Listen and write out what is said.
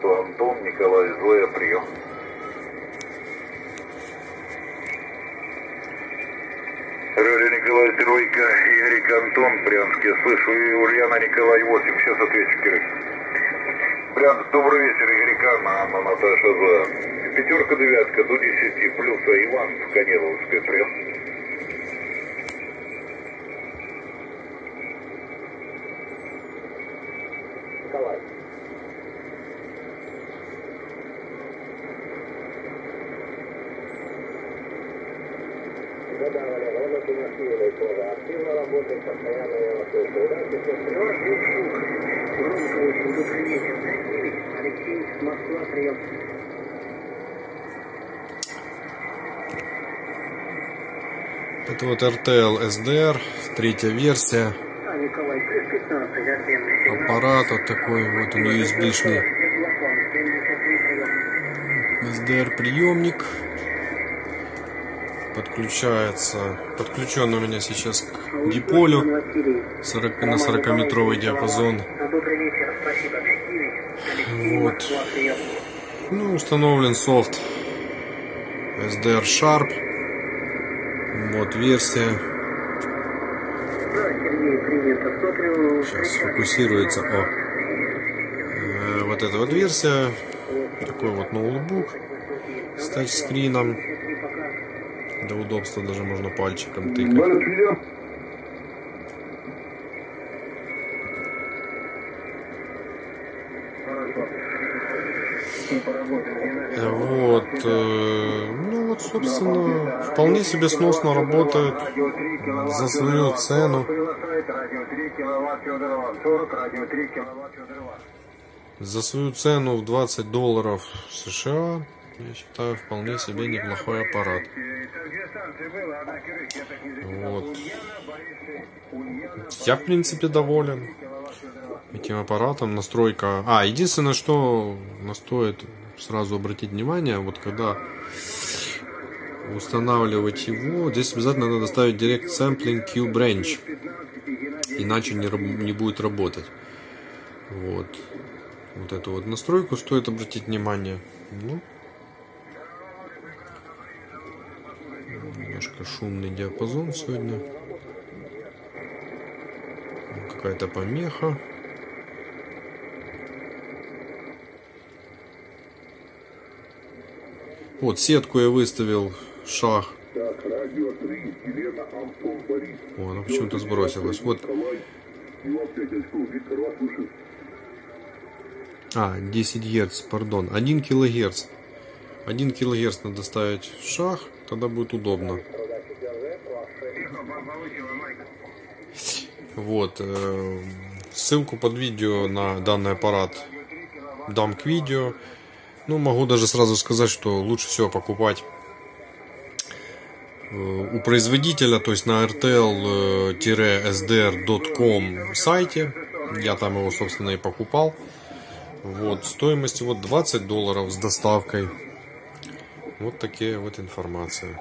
прием, Николай Зоя, прием. Радио Николай Тройка, Игорь Антон, Брянск, я слышу, и Ульяна Николай 8, сейчас отвечу, Кирилл. Брянск, добрый вечер, Игорь Анна, Анна Наташа Зоя. Пятерка, девятка, до 10, плюс, а Иван в Каневовское, прием. Николай. Это вот RTL SDR, третья версия. Николай, плюс 15, отменный сигнал. Аппарат вот такой, вот он USB-шный SDR приемник. Подключается, подключен у меня сейчас к диполю 40, на 40-метровый диапазон. Вот. Ну, установлен софт SDR Sharp. Вот версия. Сейчас сфокусируется. О. Э, Вот эта вот версия. Такой вот ноутбук с тачскрином. Для удобства даже можно пальчиком тыкать. Вот. э, Ну вот, собственно, вполне себе сносно работает за свою цену. Радио 3 киловатт Федор Иван, 40, радио 3 киловатт Федор Иван. За свою цену в 20 долларов США, я считаю, вполне себе неплохой аппарат. Вот. Я, в принципе, доволен этим аппаратом. Настройка... А, единственное, что стоит сразу обратить внимание, вот когда устанавливать его, здесь обязательно надо ставить Direct Sampling Q Branch, иначе не, не будет работать. Вот. Вот эту вот настройку стоит обратить внимание. Ну, немножко шумный диапазон сегодня. Какая-то помеха. Вот сетку я выставил шаг. Так, радио 3, Елена, Антон, Борис. О, она почему-то сбросилась. Вот, а, 10 Гц, пардон, 1 килогерц. 1 килогерц надо ставить в шаг, тогда будет удобно. Вот. э, Ссылку под видео на данный аппарат дам к видео. Ну, могу даже сразу сказать, что лучше всего покупать э, у производителя, то есть на rtl-sdr.com сайте. Я там его, собственно, и покупал. Вот, стоимость его 20 долларов с доставкой. Вот такие вот информация.